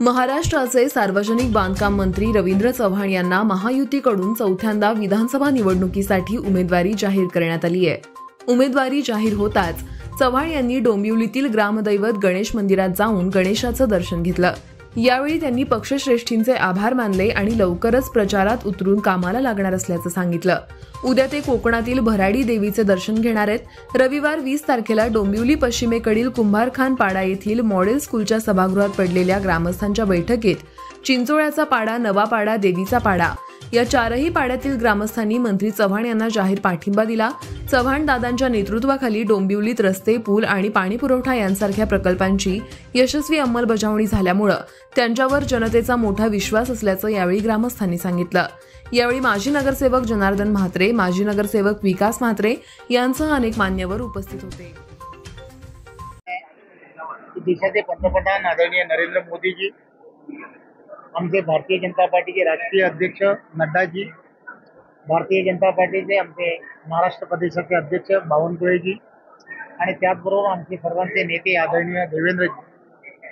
महाराष्ट्राचे सार्वजनिक बांधकाम मंत्री रवींद्र चव्हाण यांना महायुतीकडून चौथ्यांदा विधानसभा निवडणुकीसाठी उमेदवारी जाहीर करण्यात आली आहे. उमेदवारी जाहीर होताच चव्हाण यांनी डोंबिवलीतील ग्रामदैवत गणेश मंदिरात जाऊन गणेशाचं दर्शन घेतलं. यावेळी त्यांनी पक्षश्रेष्ठींचे आभार मानले आणि लवकरच प्रचारात उतरून कामाला लागणार असल्याचं सांगितलं. उद्या ते कोकणातील भराडी देवीचे दर्शन घेणार आहेत. रविवार वीस तारखेला डोंबिवली पश्चिमेकडील कुंभारखान पाडा येथील मॉडेल स्कूलच्या सभागृहात पडलेल्या ग्रामस्थांच्या बैठकीत चिंचोळ्याचा पाडा नवा पाडा देवीचा पाडा या चारही पाड्यातील ग्रामस्थांनी मंत्री चव्हाण यांना जाहीर पाठिंबा दिला. चव्हाण दादांच्या नेतृत्वाखाली डोंबिवलीत रस्ते पूल आणि पाणी पुरवठा यांसारख्या प्रकल्पांची यशस्वी अंमलबजावणी झाल्यामुळं त्यांच्यावर जनतेचा मोठा विश्वास असल्याचं यावेळी ग्रामस्थांनी सांगितलं. यावेळी माजी नगरसेवक जनार्दन म्हात्रे माजी नगरसेवक विकास म्हात्रे यांसह अनेक मान्यवर उपस्थित होते. देशाचे पंतप्रधान आदरणीय नरेंद्र मोदीजी आमचे भारतीय जनता पार्टीचे राष्ट्रीय अध्यक्ष नड्डाजी भारतीय जनता पार्टीचे आमचे महाराष्ट्र प्रदेशाचे अध्यक्ष बावनकुळेजी आणि त्याचबरोबर आमचे सर्वांचे नेते आदरणीय देवेंद्रजी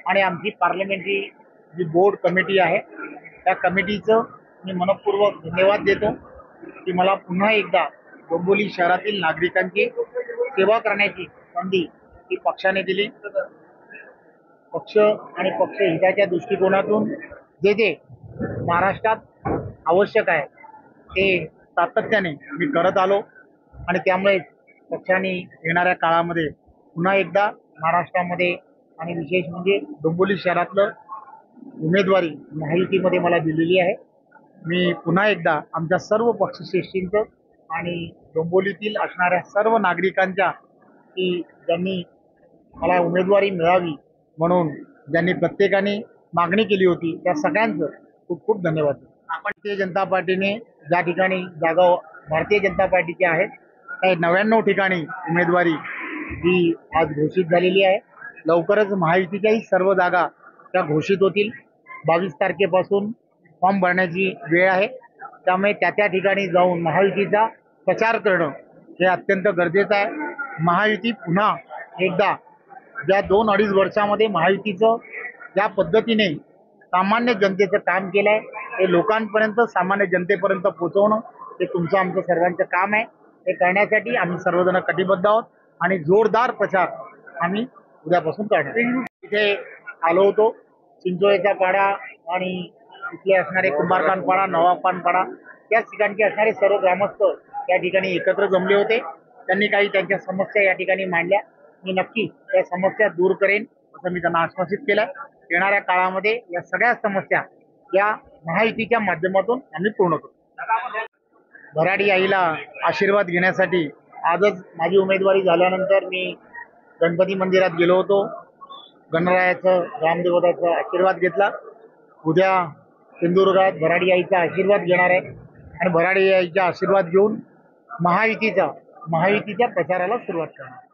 आणि आमची पार्लमेंटरी जी बोर्ड कमिटी आहे त्या कमिटीचं मी मनपूर्वक धन्यवाद देतो की मला पुन्हा एकदा डोंबोली शहरातील नागरिकांची सेवा करण्याची संधी ही पक्षाने दिली. पक्ष आणि पक्ष हिताच्या दृष्टिकोनातून जे जे महाराष्ट्रात आवश्यक आहे ते सातत्याने मी करत आलो. आणि त्यामुळे पक्षाने येणाऱ्या काळामध्ये पुन्हा एकदा महाराष्ट्रामध्ये आणि विशेष म्हणजे डोंबिवली शहरातलं उमेदवारी माहितीमध्ये मला दिलेली आहे. मी पुन्हा एकदा आमच्या सर्व पक्षश्रेष्ठींचं आणि डोंबोलीतील असणाऱ्या सर्व नागरिकांच्या की ज्यांनी मला उमेदवारी मिळावी म्हणून ज्यांनी प्रत्येकाने मागणी केली होती. त्या सगळ्यांचं खूप खूप धन्यवाद. भारतीय जनता पार्टीने ज्या ठिकाणी जागा भारतीय जनता पार्टीची आहेत त्या नव्याण्णव ठिकाणी उमेदवारी ही आज घोषित झालेली आहे. लवकरच महायुतीच्याही सर्व जागा त्या घोषित होतील. बावीस तारखेपासून फॉर्म भरण्याची वेळ आहे. त्यामुळे त्या त्या ठिकाणी जाऊन महायुतीचा प्रचार करणं हे अत्यंत गरजेचं आहे. महायुती पुन्हा एकदा ज्या दोन अडीच वर्षामध्ये महायुतीचं ज्या पद्धतीने सामान्य जनतेचं काम केलं आहे लोकांपर्यंत सामान्य जनतेपर्यंत पोहोचवणं हे तुमचं आमचं सर्वांचं काम आहे. हे करण्यासाठी आम्ही सर्वजण कटिबद्ध आहोत आणि जोरदार प्रचार आम्ही उद्यापासून करणार इथे आलो होतो चिंचोळेचा पाडा आणि इथले असणारे कुंभारखान पाडा नवाबखान पाडा याच ठिकाणचे असणारे सर्व ग्रामस्थ या ठिकाणी एकत्र जमले होते. त्यांनी काही त्यांच्या समस्या या ठिकाणी मांडल्या. मी नक्की त्या समस्या दूर करेन असं मी त्यांना आश्वासित केलं येणाऱ्या काळामध्ये या सगळ्या समस्या या महायुतीच्या माध्यमातून आम्ही पूर्ण करू. भराडी आईला आशीर्वाद घेण्यासाठी आजच माझी उमेदवारी झाल्यानंतर मी गणपती मंदिरात गेलो होतो. गणरायाचं रामदेवताचा आशीर्वाद घेतला. उद्या सिंधुदुर्गात भराडी आईचा आशीर्वाद घेणार आहे आणि भराडी आईचा आशीर्वाद घेऊन महायुतीचा महायुतीच्या प्रचाराला सुरुवात करणार